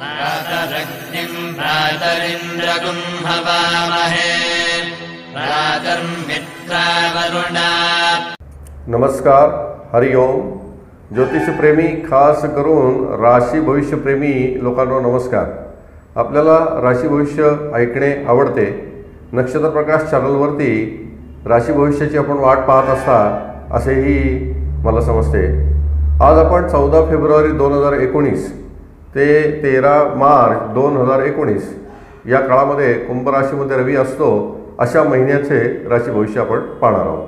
प्रातरग्निम् प्रातरिन्द्रगुम् हवामहे प्रातर्मित्रावरुणा नमस्कार हरिओम ज्योतिषप्रेमी खास करून राशी भविष्यप्रेमी लोकांना नमस्कार. आपल्याला राशी भविष्य ऐकणे आवडते. नक्षत्र प्रकाश चॅनलवरती राशी भविष्याची आपण वाट पाहत असता असेही मला समजते. आज आपण चौदा फेब्रुवारी दोन हजार एकोणीस ते तेरा मार्च दोन हजार एकोणीस. या काळामध्ये कुंभ राशीमध्ये रवी असतो अशा महिन्याचे राशी भविष्य आपण पाहणार आहोत.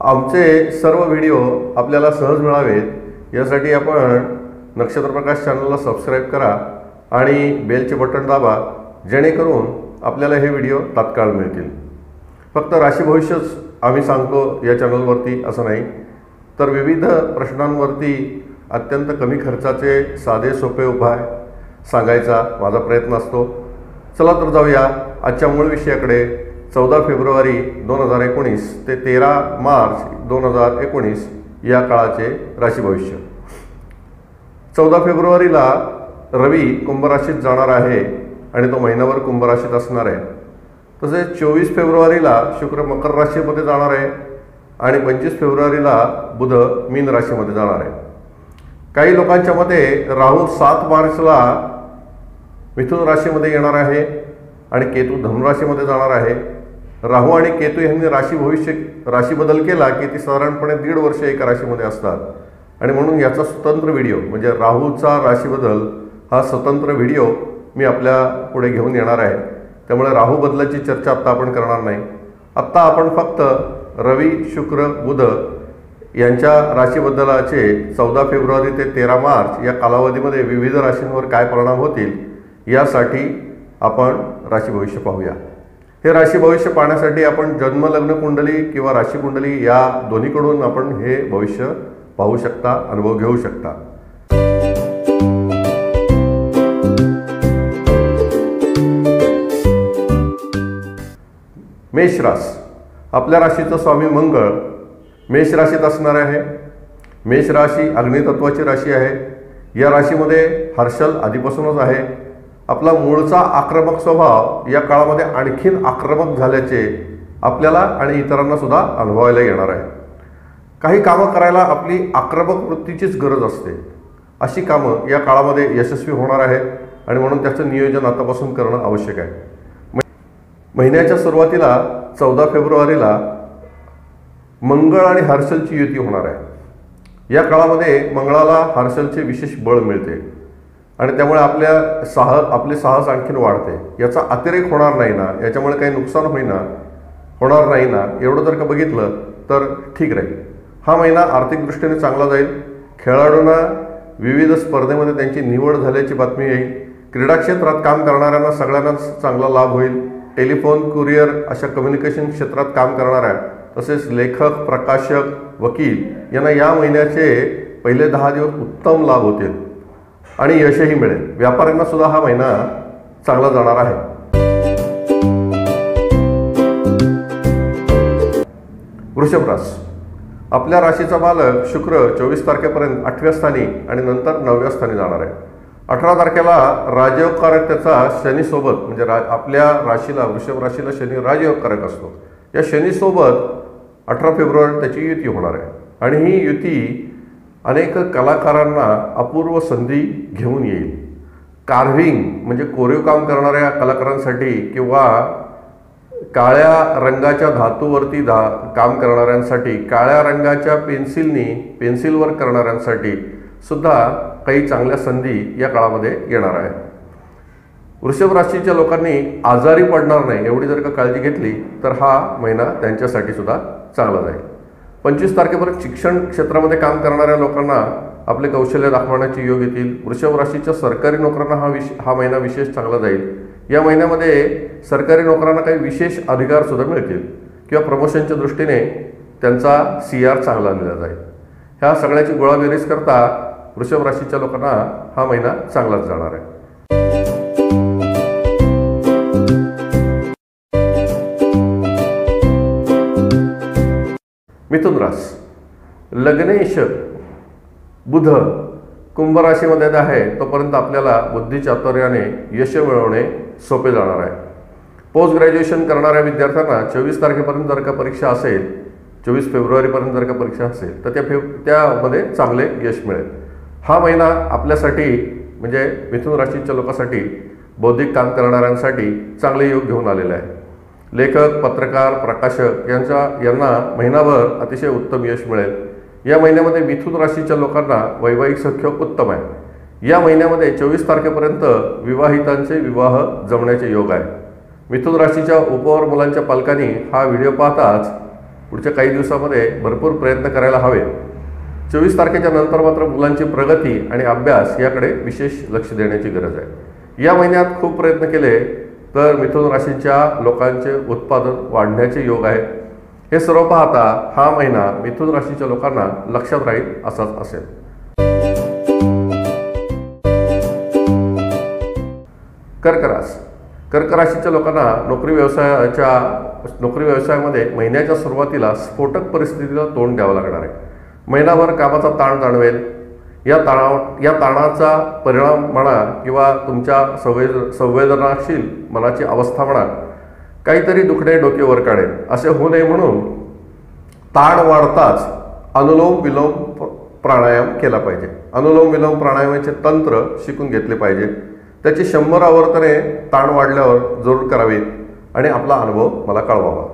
आमचे सर्व व्हिडिओ आपल्याला सहज मिळावेत यासाठी आपण नक्षत्र प्रकाश चॅनलला सबस्क्राईब करा आणि बेलचे बटन दाबा जेणेकरून आपल्याला हे व्हिडिओ तात्काळ मिळतील. फक्त राशी भविष्यच आम्ही सांगतो या चॅनलवरती असं नाही तर विविध प्रश्नांवरती अत्यंत कमी खर्चाचे साधे सोपे उपाय सांगायचा माझा प्रयत्न असतो. चला तर जाऊया आजच्या मूळ विषयाकडे. चौदा फेब्रुवारी दोन हजार एकोणीस ते तेरा मार्च दोन हजार एकोणीस या काळाचे राशी भविष्य चौदा फेब्रुवारीला रवी कुंभराशीत जाणार आहे आणि तो महिनाभर कुंभराशीत असणार आहे. तसेच चोवीस फेब्रुवारीला शुक्र मकर राशीमध्ये जाणार आहे आणि पंचवीस फेब्रुवारीला बुध मीन राशीमध्ये जाणार आहे. काही लोकांच्या मते राहू सात मार्चला मिथुन राशीमध्ये येणार आहे आणि केतू धनुराशीमध्ये जाणार आहे. राहू आणि केतू यांनी राशी भविष्य राशी बदल केला की ती साधारणपणे दीड वर्ष एका राशीमध्ये असतात. आणि म्हणून याचा स्वतंत्र व्हिडिओ म्हणजे राहूचा राशी बदल हा स्वतंत्र व्हिडिओ मी आपल्या पुढे घेऊन येणार आहे. त्यामुळे राहू बदलाची चर्चा आत्ता आपण करणार नाही. आत्ता आपण फक्त रवी शुक्र बुध यांच्या राशीबद्दलाचे चौदा फेब्रुवारी ते तेरा मार्च या कालावधीमध्ये विविध राशींवर काय परिणाम होतील यासाठी आपण राशी भविष्य पाहूया. हे राशी भविष्य पाहण्यासाठी आपण जन्मलग्न कुंडली किंवा राशी कुंडली या दोन्हीकडून आपण हे भविष्य पाहू शकता अनुभव घेऊ शकता. मेष रास आपल्या राशीचं स्वामी मंगळ मेष राशीत असणार आहे. मेष राशी अग्नितत्वाची राशी आहे. या राशीमध्ये हर्षल आधीपासूनच आहे. आपला मूळचा आक्रमक स्वभाव या काळामध्ये आणखीन आक्रमक झाल्याचे आपल्याला आणि इतरांना सुद्धा अनुभवायला येणार आहे. काही कामं करायला आपली आक्रमक वृत्तीचीच गरज असते. अशी कामं या काळामध्ये यशस्वी होणार आहेत आणि म्हणून त्याचं नियोजन आतापासून करणं आवश्यक आहे. महिन्याच्या सुरुवातीला चौदा फेब्रुवारीला मंगळ आणि हर्षलची युती होणार आहे. या काळामध्ये मंगळाला हर्षलचे विशेष बळ मिळते. आणि त्यामुळे आपल्या साहस आपले साहस आणखीन वाढते. याचा अतिरेक होणार नाही ना याच्यामुळे काही नुकसान होईना होणार नाही ना एवढं जर का बघितलं तर ठीक राहील. हा महिना आर्थिक दृष्टीने चांगला जाईल. खेळाडूंना विविध स्पर्धेमध्ये त्यांची निवड झाल्याची बातमी येईल. क्रीडा क्षेत्रात काम करणाऱ्यांना सगळ्यांनाच चांगला लाभ होईल. टेलिफोन कुरिअर अशा कम्युनिकेशन क्षेत्रात काम करणाऱ्या तसेच लेखक प्रकाशक वकील यांना या महिन्याचे पहिले दहा दिवस उत्तम लाभ होतील आणि यशही मिळेल. व्यापाऱ्यांना सुद्धा हा महिना चांगला जाणार आहे. वृषभ रास आपल्या राशीचा बालक शुक्र चोवीस तारखेपर्यंत आठव्या स्थानी आणि नंतर नवव्या स्थानी जाणार आहे. अठरा तारखेला राजयोगकारक त्याचा शनीसोबत म्हणजे रा आपल्या राशीला वृषभ राशीला शनी राजयोगकारक असतो. या शनीसोबत अठरा फेब्रुवारी त्याची युती होणार आहे. आणि ही युती अनेक कलाकारांना अपूर्व संधी घेऊन येईल. कार्व्हिंग म्हणजे कोरीव काम करणाऱ्या कलाकारांसाठी किंवा काळ्या रंगाच्या धातूवरती धा काम करणाऱ्यांसाठी काळ्या रंगाच्या पेन्सिलनी पेन्सिलवर करणाऱ्यांसाठी सुद्धा काही चांगल्या संधी या काळामध्ये येणार आहे. वृषभ राशीच्या लोकांनी आजारी पडणार नाही एवढी जर का काळजी घेतली तर हा महिना त्यांच्यासाठी सुद्धा चांगला जाईल. पंचवीस तारखेपर्यंत शिक्षण क्षेत्रामध्ये काम करणाऱ्या लोकांना आपले कौशल्य दाखवण्याचे योग येतील. वृषभ राशीच्या सरकारी नोकरांना हा विश हा महिना विशेष चांगला जाईल. या महिन्यामध्ये सरकारी नोकरांना काही विशेष अधिकार सुद्धा मिळतील. किंवा प्रमोशनच्या दृष्टीने त्यांचा सी आर चांगला दिला जाईल. ह्या सगळ्याची गोळाबेरीज करता वृषभ राशीच्या लोकांना हा महिना चांगलाच जाणार आहे. मिथुन रास लग्नेश बुध कुंभ राशीमध्ये आहे तोपर्यंत आपल्याला बुद्धिचातुर्याने यश मिळवणे सोपे जाणार आहे. पोस्ट ग्रॅज्युएशन करणाऱ्या विद्यार्थ्यांना चोवीस तारखेपर्यंत जर का परीक्षा असेल चोवीस फेब्रुवारीपर्यंत जर का परीक्षा असेल तर त्या फे त्यामध्ये चांगले यश मिळेल. हा महिना आपल्यासाठी म्हणजे मिथुन राशीच्या लोकांसाठी बौद्धिक काम करणाऱ्यांसाठी चांगले योग घेऊन आलेले आहे. लेखक पत्रकार प्रकाशक यांच्या यांना महिनाभर अतिशय उत्तम यश मिळेल. या महिन्यामध्ये मिथुन राशीच्या लोकांना वैवाहिक सख्य उत्तम आहे. या महिन्यामध्ये चोवीस तारखेपर्यंत विवाहितांचे विवाह जमण्याचे योग आहे. मिथुन राशीच्या उपवर मुलांच्या पालकांनी हा व्हिडिओ पाहताच पुढच्या काही दिवसामध्ये भरपूर प्रयत्न करायला हवे. चोवीस तारखेच्या नंतर मात्र मुलांची प्रगती आणि अभ्यास याकडे विशेष लक्ष देण्याची गरज आहे. या महिन्यात खूप प्रयत्न केले तर मिथुन राशीच्या लोकांचे उत्पादन वाढण्याचे योग आहेत हे सर्व पाहता हा महिना मिथुन राशीच्या लोकांना लक्षात राहील असाच असेल. कर्क रास कर्क राशीच्या लोकांना नोकरी व्यवसायाच्या नोकरी व्यवसायामध्ये महिन्याच्या सुरुवातीला स्फोटक परिस्थितीला तोंड द्यावं लागणार आहे. महिनाभर कामाचा ताण जाणवेल या ताणाव या ताणाचा परिणाम म्हणा किंवा तुमच्या संवेद संवेदनाशील मनाची अवस्था म्हणा काहीतरी दुखणे डोके वर काढेल. असे होऊ नये म्हणून ताण वाढताच अनुलोम विलोम प्राणायाम केला पाहिजे. अनुलोम विलोम प्राणायामाचे तंत्र शिकून घेतले पाहिजे. त्याची शंभर आवर्तने ताण वाढल्यावर जरूर करावीत आणि आपला अनुभव मला कळवावा.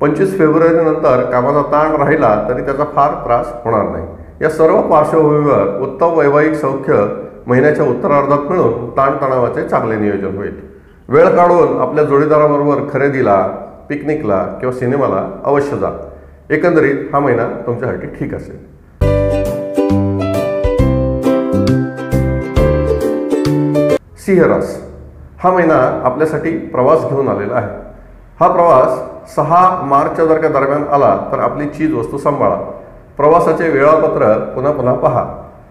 पंचवीस फेब्रुवारीनंतर कामाचा ताण राहिला तरी त्याचा फार त्रास होणार नाही. या सर्व पार्श्वभूमीवर उत्तम वैवाहिक सौख्य महिन्याच्या उत्तरार्धात मिळून ताणतणावाचे चांगले नियोजन होईल. वेळ काढून आपल्या जोडीदाराबरोबर खरेदीला पिकनिकला किंवा सिनेमाला अवश्य जा. एकंदरीत हा महिना तुमच्यासाठी ठीक असेल. सिंहरास हा महिना आपल्यासाठी प्रवास घेऊन आलेला आहे. हा प्रवास सहा मार्चच्या जर का दरम्यान आला तर आपली चीज वस्तू सांभाळा. प्रवासाचे वेळापत्र पुन्हा पुन्हा पहा.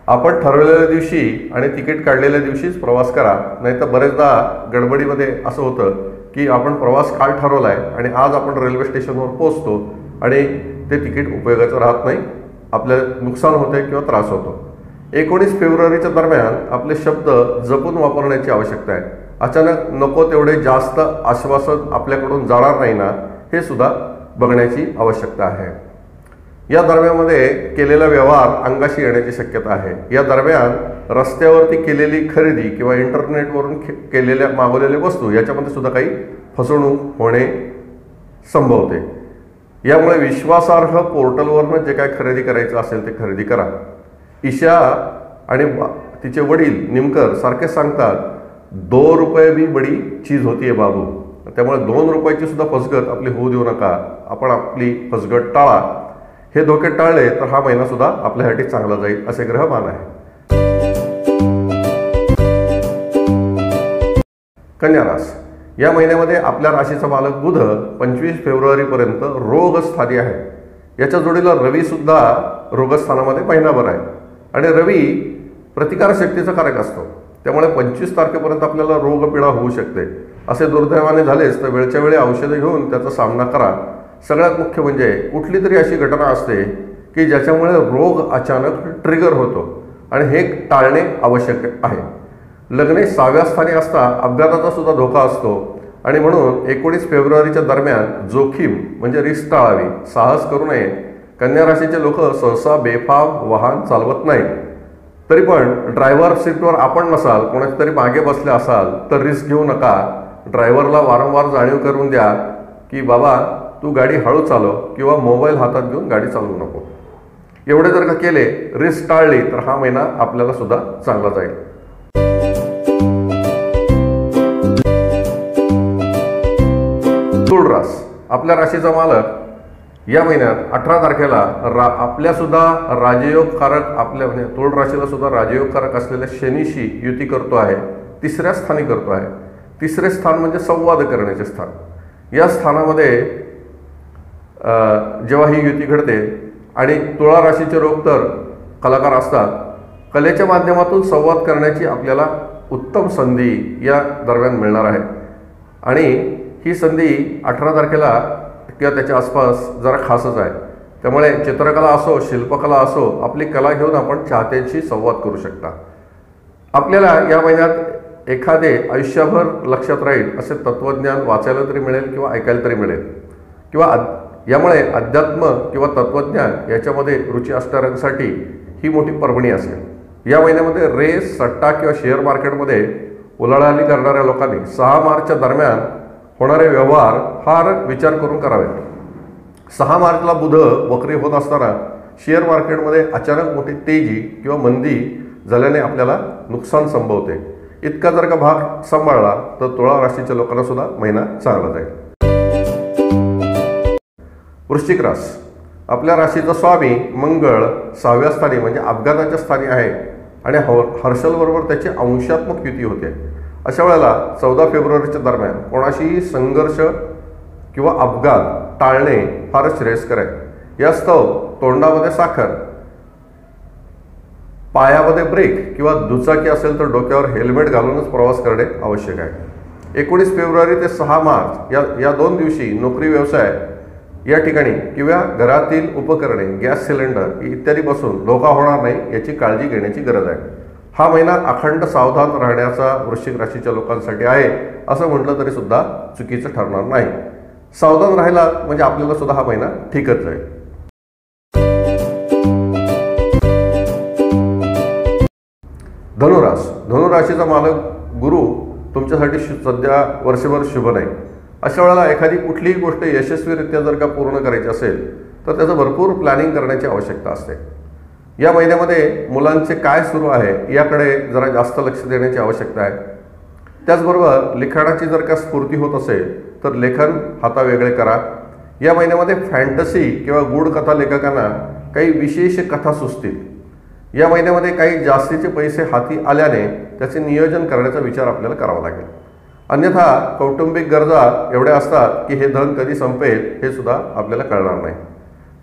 आपण ठरवलेल्या दिवशी आणि तिकीट काढलेल्या दिवशीच प्रवास करा. नाहीतर बरेचदा गडबडीमध्ये असं होतं की आपण प्रवास काल ठरवला आहे आणि आज आपण रेल्वे स्टेशनवर पोचतो आणि ते तिकीट उपयोगाचं राहत नाही. आपलं नुकसान होते किंवा त्रास होतो. एकोणीस फेब्रुवारीच्या दरम्यान आपले शब्द जपून वापरण्याची आवश्यकता आहे. अचानक नको तेवढे जास्त आश्वासन आपल्याकडून जाणार नाही ना हे सुद्धा बघण्याची आवश्यकता आहे. या दरम्यामध्ये केलेला व्यवहार अंगाशी येण्याची शक्यता आहे. या दरम्यान रस्त्यावरती केलेली खरेदी किंवा इंटरनेटवरून खे- केलेल्या मागवलेल्या वस्तू याच्यामध्ये सुद्धा काही फसवणूक होणे संभवते. यामुळे विश्वासार्ह पोर्टलवरनं जे काय खरेदी करायचं असेल ते खरेदी करा. ईशा आणि तिचे वडील निमकर सारखे सांगतात दो रुपये बी बडी चीज होती आहे बाबू. त्यामुळे दोन रुपयाची सुद्धा फसगत आपली होऊ देऊ नका. आपण आपली फसगत टाळा. हे धोके टाळले तर हा महिना सुद्धा आपल्यासाठी चांगला जाईल असे ग्रहमान आहे. कन्या रास या महिन्यामध्ये आपल्या राशीचा मालक बुध पंचवीस फेब्रुवारीपर्यंत रोगस्थानी आहे. याच्या जोडीला रवी सुद्धा रोगस्थानामध्ये महिनाभर आहे. आणि रवी प्रतिकारशक्तीचा कारक असतो. त्यामुळे पंचवीस तारखेपर्यंत आपल्याला रोगपीडा होऊ शकते. असे दुर्दैवाने झालेच तर वेळच्या वेळी औषधे घेऊन त्याचा सामना करा. सगळ्यात मुख्य म्हणजे कुठली तरी अशी घटना असते की ज्याच्यामुळे रोग अचानक ट्रिगर होतो. आणि हे टाळणे आवश्यक आहे. लग्ने सहाव्या स्थानी असता अपघाताचा सुद्धा धोका असतो. आणि म्हणून एकोणीस फेब्रुवारीच्या दरम्यान जोखीम म्हणजे रिस्क टाळावी साहस करू नये. कन्या राशीचे लोक सहसा बेफाम वाहन चालवत नाहीत. तरी पण ड्रायव्हर सीटवर आपण नसाल कोणाच्या तरी मागे बसले असाल तर रिस्क घेऊ नका. ड्रायव्हरला वारंवार जाणीव करून द्या की बाबा तू गाडी हळू चालव किंवा मोबाईल हातात घेऊन गाडी चालवू नको. एवढे जर का केले रिस्क टाळली तर हा महिना आपल्याला सुद्धा चांगला जाईल. तुळ रास. आपल्या राशीचा मालक या महिन्यात अठरा तारखेला रा आपल्या सुद्धा राजयोगकारक आपल्या म्हणजे तुळ राशीला सुद्धा राजयोगकारक असलेल्या शनीशी युती करतो आहे तिसऱ्या स्थानी करतो आहे. तिसरे स्थान म्हणजे संवाद करण्याचे स्थान. या स्थानामध्ये जेव्हा ही युती घडते आणि तुळा राशीचे रोग तर कलाकार असतात कलेच्या माध्यमातून संवाद करण्याची आपल्याला उत्तम संधी या दरम्यान मिळणार आहे. आणि ही संधी अठरा तारखेला किंवा त्याच्या आसपास जरा खासच आहे. त्यामुळे चित्रकला असो शिल्पकला असो आपली कला घेऊन आपण चाहत्यांशी संवाद करू शकता. आपल्याला या महिन्यात एखादे आयुष्यभर लक्षात राहील असे तत्त्वज्ञान वाचायला तरी मिळेल किंवा ऐकायला तरी मिळेल. किंवा यामुळे अध्यात्म किंवा तत्त्वज्ञान याच्यामध्ये रुची असणाऱ्यांसाठी ही मोठी पर्वणी असेल. या महिन्यामध्ये रेस सट्टा किंवा शेअर मार्केटमध्ये उलाढाली करणाऱ्या लोकांनी सहा मार्चच्या दरम्यान होणारे व्यवहार फार विचार करून करावे. सहा मार्चला बुध वक्री होत असताना शेअर मार्केटमध्ये अचानक मोठी तेजी किंवा मंदी झाल्याने आपल्याला नुकसान संभवते. इतका जर का भाग सांभाळला तर तुळा राशीच्या लोकांना सुद्धा महिना चांगला जाईल. वृश्चिक रास. आपल्या राशीचा स्वामी मंगळ सहाव्या स्थानी म्हणजे अपघाताच्या स्थानी आहे. आणि ह हर्षलबरोबर त्याची अंशात्मक युती होते. अशा वेळेला चौदा फेब्रुवारीच्या दरम्यान कोणाशीही संघर्ष किंवा अपघात टाळणे फारच श्रेयस्कर आहे. या स्तव तोंडामध्ये साखर पायामध्ये ब्रेक किंवा दुचाकी असेल तर डोक्यावर हेल्मेट घालूनच प्रवास करणे आवश्यक आहे. एकोणीस फेब्रुवारी ते सहा मार्च या या दोन दिवशी नोकरी व्यवसाय या ठिकाणी किंवा घरातील उपकरणे गॅस सिलेंडर इत्यादीपासून धोका होणार नाही याची काळजी घेण्याची गरज आहे. हा महिना अखंड सावधान राहण्याचा वृश्चिक राशीच्या लोकांसाठी आहे असं म्हटलं तरी सुद्धा चुकीचं ठरणार नाही. सावधान राहिला म्हणजे आपल्याला सुद्धा हा महिना ठीकच जाईल धनुरास धनुराशीचा मालक गुरु तुमच्यासाठी सध्या वर्षभर शुभ नाही. अशा वेळेला एखादी कुठलीही गोष्ट यशस्वीरित्या जर का पूर्ण करायची असेल तर त्याचं भरपूर प्लॅनिंग करण्याची आवश्यकता असते. या महिन्यामध्ये मुलांचे काय सुरू आहे याकडे जरा जास्त लक्ष देण्याची आवश्यकता आहे. त्याचबरोबर लिखाणाची जर का स्फूर्ती होत असेल तर लेखन हातावेगळे करा. या महिन्यामध्ये फॅन्टसी किंवा गूढ कथा लेखकांना काही विशेष कथा सुचतील. या महिन्यामध्ये काही जास्तीचे पैसे हाती आल्याने त्याचे नियोजन करण्याचा विचार आपल्याला करावा लागेल. अन्यथा कौटुंबिक गरजा एवढ्या असतात की हे धन कधी संपेल हे सुद्धा आपल्याला कळणार नाही.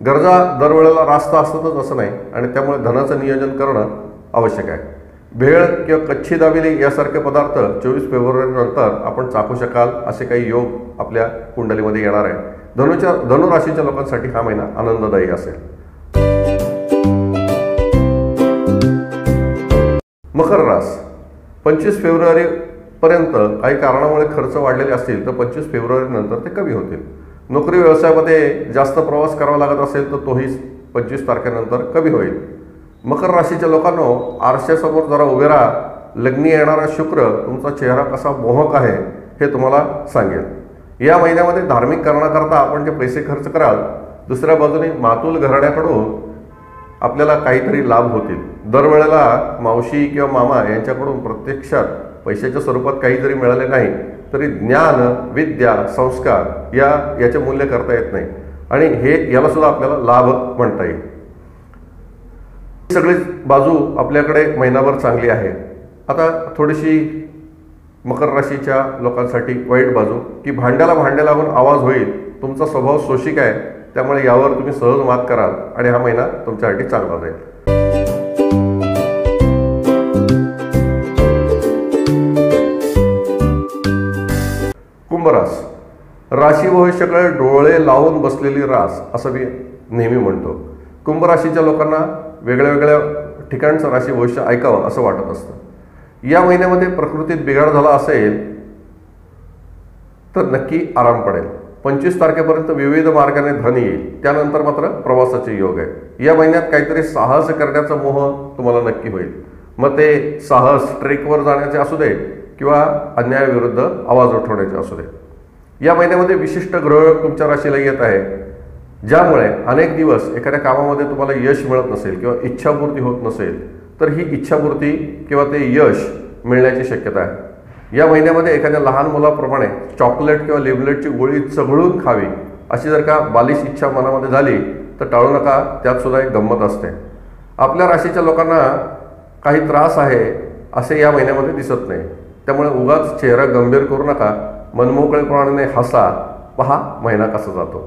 गरजा दरवेळेला रास्त असतातच असं नाही आणि त्यामुळे धनाचं नियोजन करणं आवश्यक आहे. भेळ किंवा कच्छी दाबिली यासारखे पदार्थ चोवीस फेब्रुवारीनंतर आपण चाकू शकाल असे काही योग आपल्या कुंडलीमध्ये येणार आहे. धनुच्या धनुराशीच्या लोकांसाठी हा महिना आनंददायी असेल. मकर रास. पंचवीस फेब्रुवारी पर्यंत काही कारणामुळे खर्च वाढलेले असतील तर पंचवीस फेब्रुवारीनंतर ते कमी होतील. नोकरी व्यवसायामध्ये जास्त प्रवास करावा लागत असेल तर तोही पंचवीस तारखेनंतर कमी होईल. मकर राशीच्या लोकांनो आरशासमोर जरा उभे राहा. लग्नी येणारा शुक्र तुमचा चेहरा कसा मोहक आहे हे तुम्हाला सांगेल. या महिन्यामध्ये धार्मिक करण्याकरता आपण जे पैसे खर्च कराल दुसऱ्या बाजूने मातुल घराण्याकडून आपल्याला काहीतरी लाभ होतील. दरवेळेला मावशी किंवा मामा यांच्याकडून प्रत्यक्षात पैशाच्या स्वरूपात काही जरी मिळाले नाही तरी ज्ञान विद्या संस्कार या याचे मूल्य करता येत नाही. आणि हे याला सुद्धा आपल्याला लाभ म्हणता येईल. सगळी बाजू आपल्याकडे महिनाभर चांगली आहे. आता थोडीशी मकर राशीच्या लोकांसाठी वाईट बाजू की भांड्याला भांड्या लागून आवाज होईल तुमचा स्वभाव शोषिक आहे त्यामुळे यावर तुम्ही सहज मात कराल आणि हा महिना तुमच्यासाठी चांगला जाईल. कुंभरास राशी भविष्याकडे डोळे लावून बसलेली रास असं मी नेहमी म्हणतो. कुंभ राशीच्या लोकांना वेगळ्या वेगळ्या ठिकाणचं राशी भविष्य ऐकावं असं वाटत असतं. या महिन्यामध्ये प्रकृतीत बिघाड झाला असेल तर नक्की आराम पडेल. पंचवीस तारखेपर्यंत विविध मार्गाने धन येईल. त्यानंतर मात्र प्रवासाचे योग आहे. या महिन्यात काहीतरी साहस करण्याचा मोह तुम्हाला नक्की होईल. मग ते साहस ट्रेकवर जाण्याचे असू दे किंवा अन्यायाविरुद्ध आवाज उठवण्याचे असू दे. या महिन्यामध्ये विशिष्ट ग्रह तुमच्या राशीला येत आहे. ज्यामुळे अनेक दिवस एखाद्या कामामध्ये तुम्हाला यश मिळत नसेल किंवा इच्छापूर्ती होत नसेल तर ही इच्छापूर्ती किंवा ते यश मिळण्याची शक्यता आहे. या महिन्यामध्ये एखाद्या लहान मुलाप्रमाणे चॉकलेट किंवा लिबलेटची गोळी चघळून खावी अशी जर का बालिश इच्छा मनामध्ये झाली तर टाळू नका त्यात सुद्धा एक गंमत असते. आपल्या राशीच्या लोकांना काही त्रास आहे असे या महिन्यामध्ये दिसत नाही. त्यामुळे उगाच चेहरा गंभीर करू नका मनमोकळेपणाने हसा पहा महिना कसा जातो.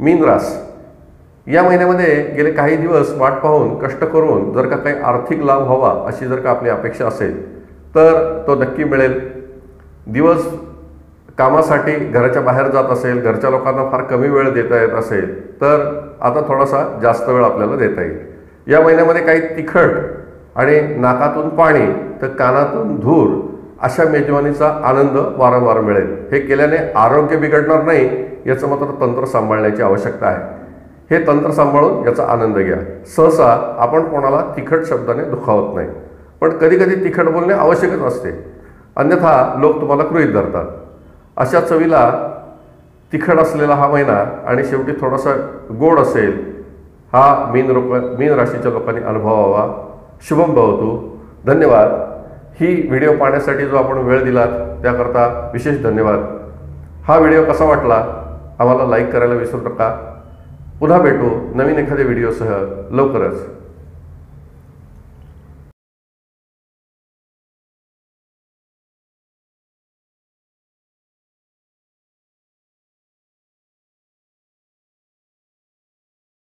मीन रास या महिन्यामध्ये गेले काही दिवस वाट पाहून कष्ट करून जर का काही आर्थिक लाभ व्हावा अशी जर का आपली अपेक्षा असेल तर तो नक्की मिळेल. दिवस कामासाठी घराच्या बाहेर जात असेल घरच्या लोकांना फार कमी वेळ देता येत असेल तर आता थोडासा जास्त वेळ आपल्याला देता येईल. या महिन्यामध्ये काही तिखट आणि नाकातून पाणी तर कानातून धूर अशा मेजवानीचा आनंद वारंवार मिळेल. हे केल्याने आरोग्य बिघडणार नाही याचं मात्र तंत्र सांभाळण्याची आवश्यकता आहे. हे तंत्र सांभाळून याचा आनंद घ्या. सहसा आपण कोणाला तिखट शब्दाने दुखावत नाही. पण कधीकधी तिखट बोलणे आवश्यकच असते. अन्यथा लोक तुम्हाला गृहित धरतात. अशा चवीला तिखट असलेला हा महिना आणि शेवटी थोडासा गोड असेल हा मीन लोक मीन राशीच्या लोकांनी अनुभवावा शुभम भवतु. धन्यवाद. ही व्हिडिओ पाहण्यासाठी जो आपण वेळ दिलात त्याकरता विशेष धन्यवाद. हा व्हिडिओ कसा वाटला? आम्हाला लाईक करायला विसरू नका. पुन्हा भेटू नवीन एखाद्या व्हिडिओसह. लवकरच.